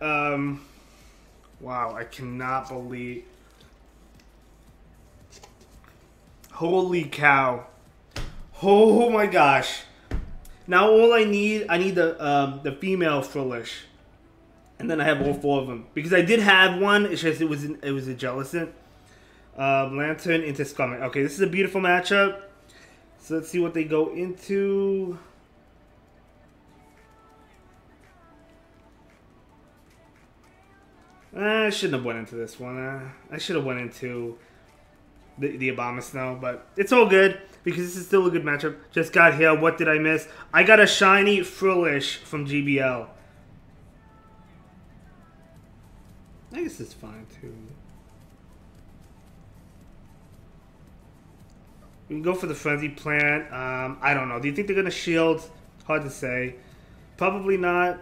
Um, wow, I cannot believe. Holy cow! Oh my gosh! Now all I need, I need the um, the female Frillish, and then I have all four of them because I did have one. It's just it was it was a Jellicent. Um, Lanturn into Skarmory. Okay, this is a beautiful matchup. So let's see what they go into. Uh, I shouldn't have went into this one. Uh, I should have went into the, the snow, but it's all good because this is still a good matchup. Just got here. What did I miss? I got a shiny Frillish from GBL. I guess it's fine too. We can go for the Frenzy Plant. Um, I don't know. Do you think they're going to shield? Hard to say. Probably not.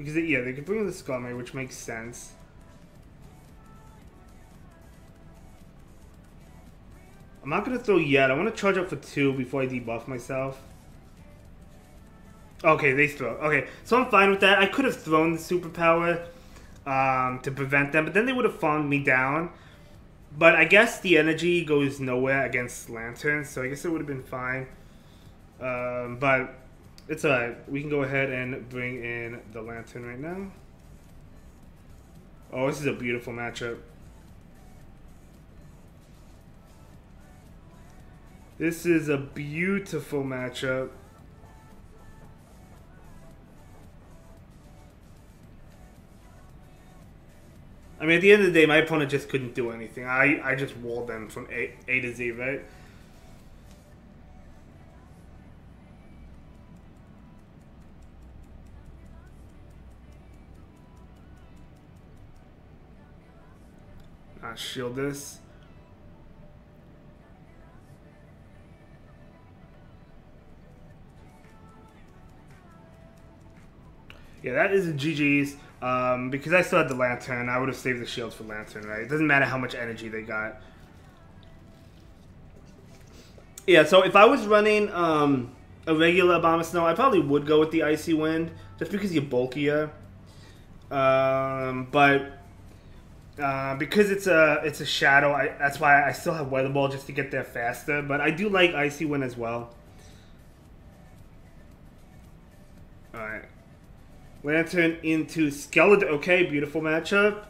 Because, they, yeah, they could bring in the Skarmory, which makes sense. I'm not going to throw yet. I want to charge up for two before I debuff myself. Okay, they throw. Okay, so I'm fine with that. I could have thrown the superpower um, to prevent them, but then they would have farmed me down. But I guess the energy goes nowhere against Lanturn, so I guess it would have been fine. Um, but it's alright. We can go ahead and bring in the Lanturn right now. Oh, this is a beautiful matchup. This is a beautiful matchup. I mean, at the end of the day, my opponent just couldn't do anything. I, I just walled them from A, A to Z, right? Uh, shield this. Yeah, that is a GG's. Um, because I still had the Lanturn, I would have saved the shields for Lanturn, right? It doesn't matter how much energy they got. Yeah, so if I was running um, a regular Abomasnow, I probably would go with the Icy Wind, just because you're bulkier. Um, but uh, because it's a it's a shadow, I, that's why I still have Weather Ball just to get there faster. But I do like Icy Wind as well. All right. Lanturn into Skeledirge. Okay, beautiful matchup.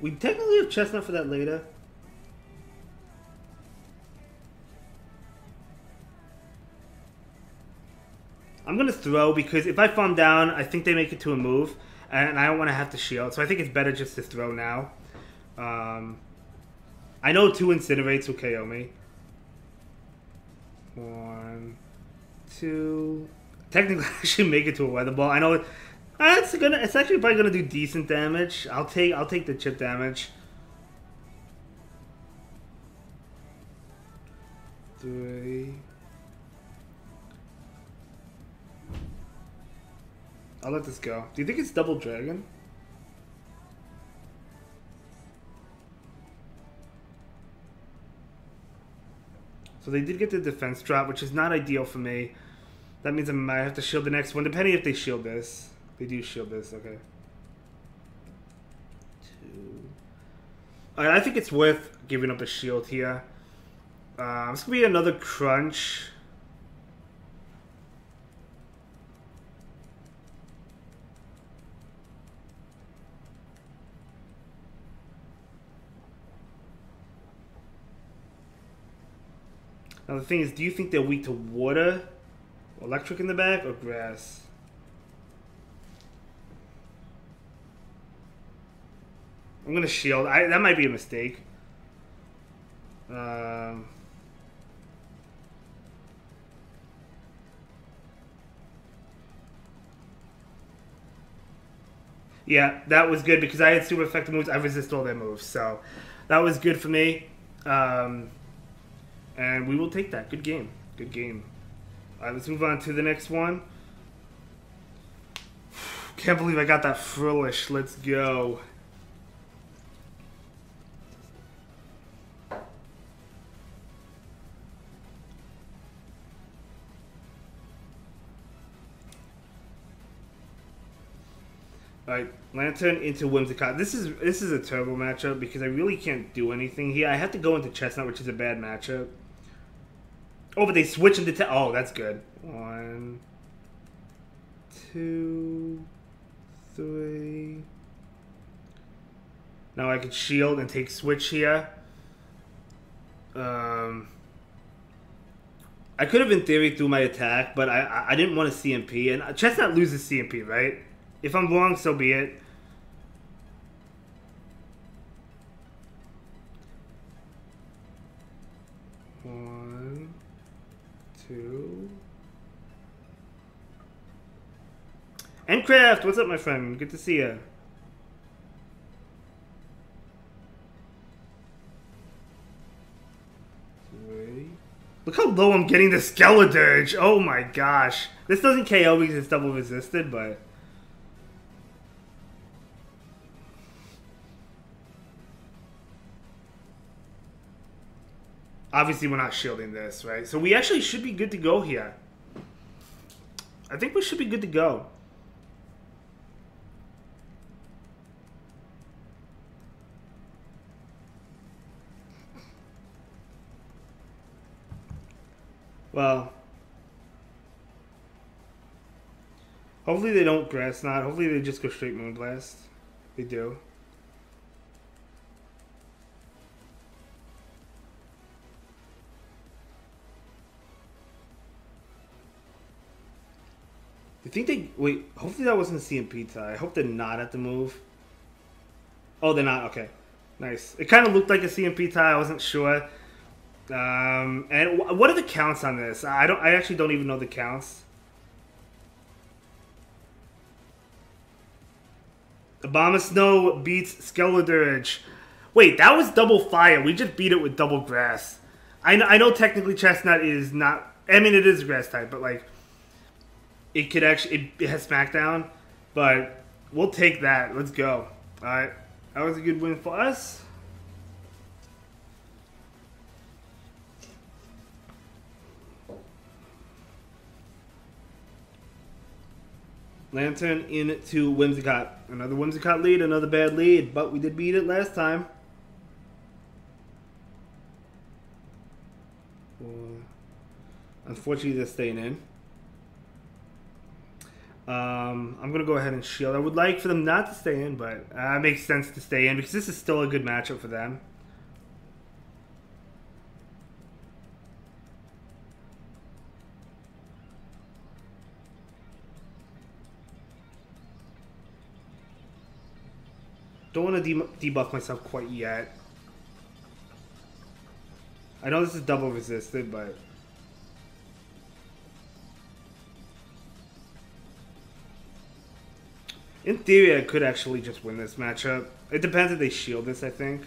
We technically have Chesnaught for that later. I'm to throw because if I farm down, I think they make it to a move. And I don't want to have to shield. So I think it's better just to throw now. Um, I know two Incinerates will KO me. One two. technically I should make it to a weather ball. I know it, uh, it's gonna it's actually probably gonna do decent damage. I'll take I'll take the chip damage. Three. I'll let this go. Do you think it's double dragon? So they did get the defense drop, which is not ideal for me. That means I might have to shield the next one, depending if they shield this. They do shield this, okay. Two. Right, I think it's worth giving up a shield here. Uh, this could be another crunch. Now the thing is, do you think they're weak to water, electric in the back, or grass? I'm gonna shield. I, that might be a mistake. Um, yeah, that was good because I had super effective moves. I resist all their moves, so that was good for me. Um, and we will take that. Good game. Good game. All right, let's move on to the next one. Can't believe I got that Frillish. Let's go. Alright, Lanturn into Whimsicott. This is this is a terrible matchup because I really can't do anything here. I have to go into Chesnaught, which is a bad matchup. Oh, but they switch into... Te oh, that's good. One, two, three... Now I can shield and take switch here. Um, I could have, in theory, threw my attack, but I I didn't want to CMP. And Chesnaught loses CMP, right? If I'm wrong, so be it. Two. Endcraft, what's up, my friend? Good to see you. Look how low I'm getting the Skeledirge. Oh my gosh. This doesn't KO because it's double resisted, but... Obviously, we're not shielding this, right? So we actually should be good to go here. I think we should be good to go. Well, hopefully they don't grass knot. Hopefully they just go straight moonblast. They do. You think they wait? Hopefully that wasn't a CMP tie. I hope they're not at the move. Oh, they're not. Okay, nice. It kind of looked like a CMP tie. I wasn't sure. Um, and what are the counts on this? I don't. I actually don't even know the counts. Abomasnow beats Skeledirge. Wait, that was double fire. We just beat it with double grass. I know, I know technically Chesnaught is not... I mean, it is a grass type, but, like... It could actually... It, it has Smackdown, but we'll take that. Let's go. Alright. That was a good win for us. Lanturn in into Whimsicott. Another Whimsicott lead, another bad lead, but we did beat it last time. Unfortunately, they're staying in. Um, I'm going to go ahead and shield. I would like for them not to stay in, but uh, it makes sense to stay in because this is still a good matchup for them. Don't want to debuff myself quite yet. I know this is double resisted, but... In theory, I could actually just win this matchup. It depends if they shield this, I think.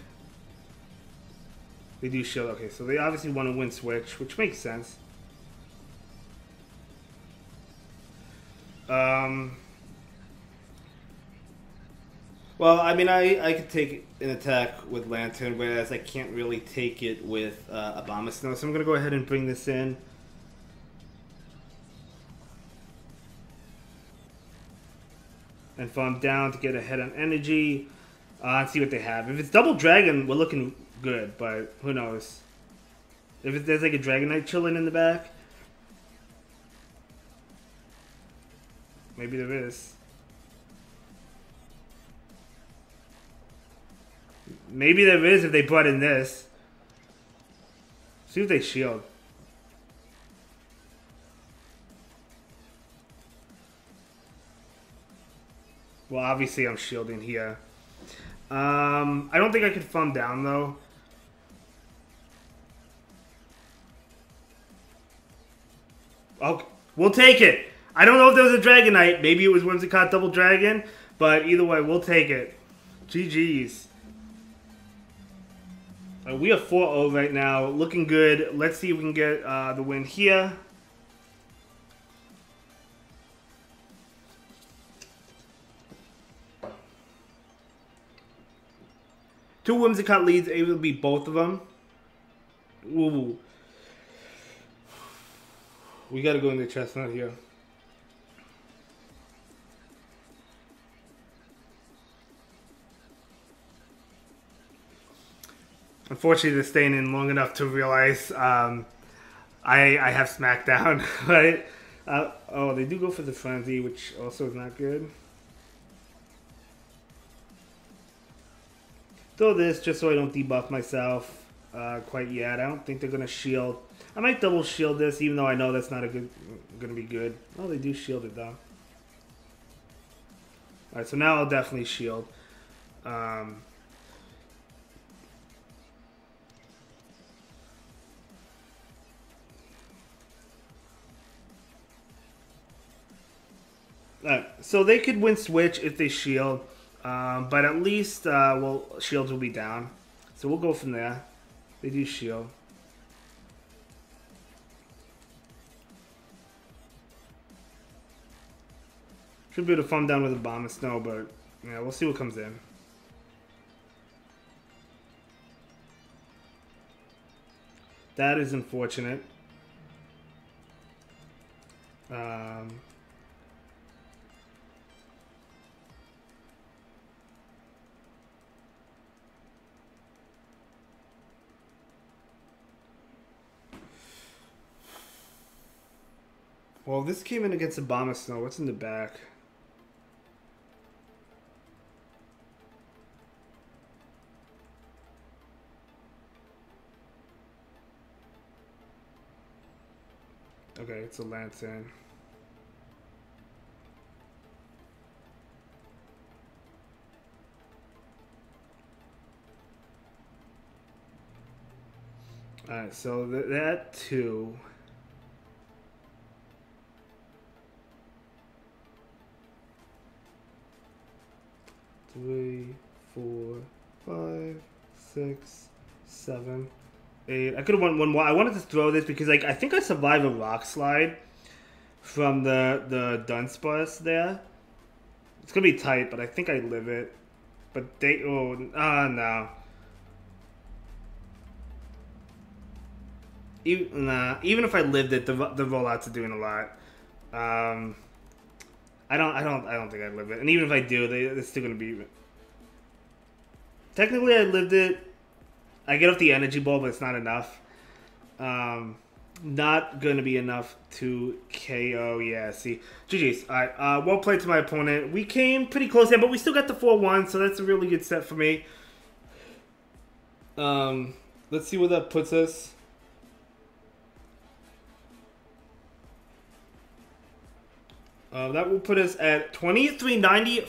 They do shield. Okay, so they obviously want to win Switch, which makes sense. Um... Well, I mean, I, I could take an attack with Lanturn, whereas I can't really take it with uh, Abomasnow. So I'm going to go ahead and bring this in. And farm down to get ahead on energy. Uh, and see what they have. If it's double dragon, we're looking good, but who knows. If it, there's like a Dragonite chilling in the back. Maybe there is. Maybe there is if they put in this. See if they shield. Obviously I'm shielding here. Um, I don't think I could farm down, though. Okay, we'll take it. I don't know if there was a Dragonite. Maybe it was Whimsicott Double Dragon. But either way, we'll take it. GG's. Uh, we are 4-0 right now, looking good. Let's see if we can get uh, the win here. Two Whimsicott leads, It will be both of them. Ooh. We gotta go in the Chesnaught here. Unfortunately, they're staying in long enough to realize um, I, I have SmackDown, right? Uh, oh, they do go for the frenzy, which also is not good. Throw this just so I don't debuff myself uh, quite yet. I don't think they're gonna shield. I might double shield this, even though I know that's not a good, gonna be good. Oh, they do shield it though. All right, so now I'll definitely shield. Um, Right, so they could win switch if they shield, um, but at least uh, well shields will be down. So we'll go from there. They do shield. Should be able to farm down with Abomasnow, but yeah, we'll see what comes in. That is unfortunate. Um, Well, this came in against Abomasnow. What's in the back? Okay, it's a Lanturn. Alright, so th that too. Three, four, five, six, seven, eight. I could have won one more. I wanted to throw this because like I think I survived a rock slide from the the Dunsparce there. It's gonna be tight, but I think I live it. But they oh ah uh, no. Even, nah, even if I lived it, the the rollouts are doing a lot. Um, I don't, I don't, I don't think I'd live it. And even if I do, they, it's still gonna be. Technically, I lived it. I get off the energy ball, but it's not enough. Um, not gonna be enough to KO. Yeah, see, GG's. All right, uh, well played to my opponent. We came pretty close there, but we still got the four one, so that's a really good set for me. Um, let's see where that puts us. Uh, that will put us at 2390